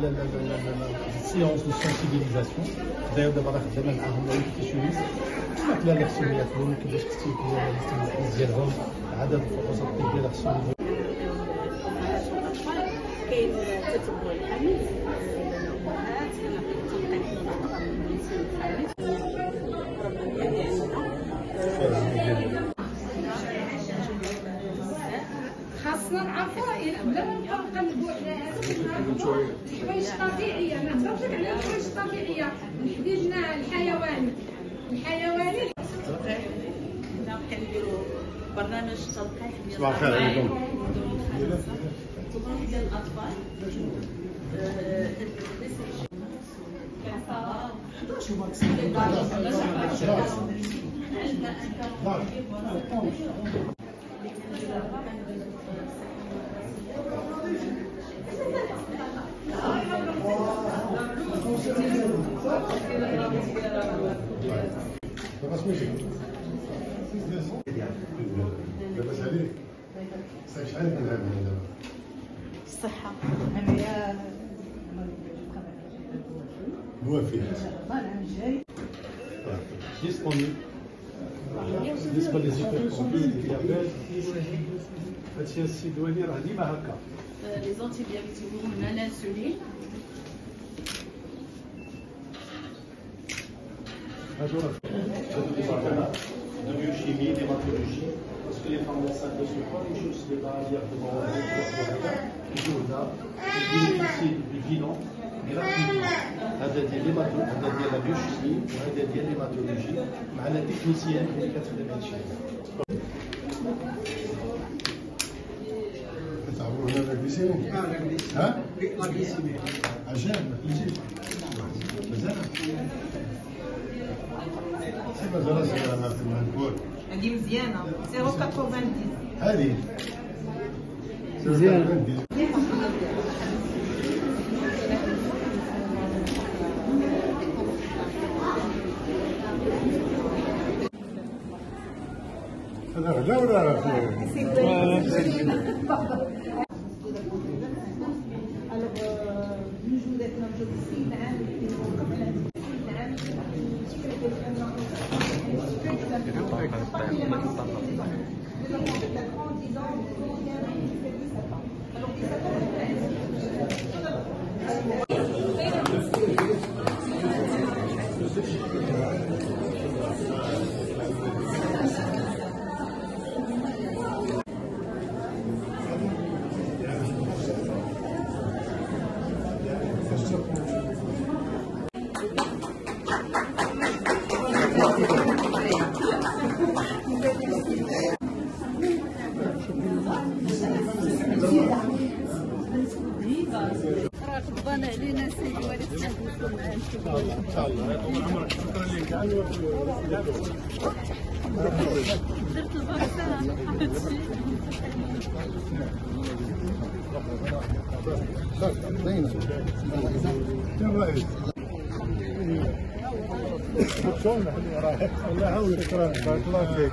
de sensibilisation. D'ailleurs دابا راه خدامه معاهم الفيشوريست سمعت لها الرسومياتهم كيفاش كتسيب الفيز ديالهم عدد الفحوصات دايره خصهم كاين تتبع الحمل الامهات كاين تنقيح الحمل خاصنا نعرفوا بلا ما نبقاو نقلبوا على حوايج طبيعية ما نهضرش على حوايج طبيعيه حديدنا الحيواني الحيواني كنديروا برنامج تلقيح ديال صباح الخير عليكم. ديال الاطفال آه، لاباس عليك صافي شحال من عام دابا الصحه موافق ديسبونيبل بالنسبه للزيكوكومبي ديابيت هادشي السيدواني راه ديما هكا لي زونتيبيوتيك هما الانسولين هادو راه de biochimie, d'hématologie, parce que les pharmaciens de ce point, ils jouent les directement au ils jouent là, ils bénéficient du bilan gratuitement. هذا ديال هذا ديال البيوشيمي وهذا ديال الهيماتولوجي مع لا تكنيسيان اللي كتخدم هذا الشيء. كتعرفوا هنا لاكريسيمي ها؟ عجاب ما كليتيش مازال سي مازال الكول هذه مزيانه 0.90 هذه مزيانة. هذا غلا غضبان علينا سيدي وليت نهضروا معاه ان شاء الله عمرك شكرا لك درت رايك؟ الله يعاونك بارك الله فيك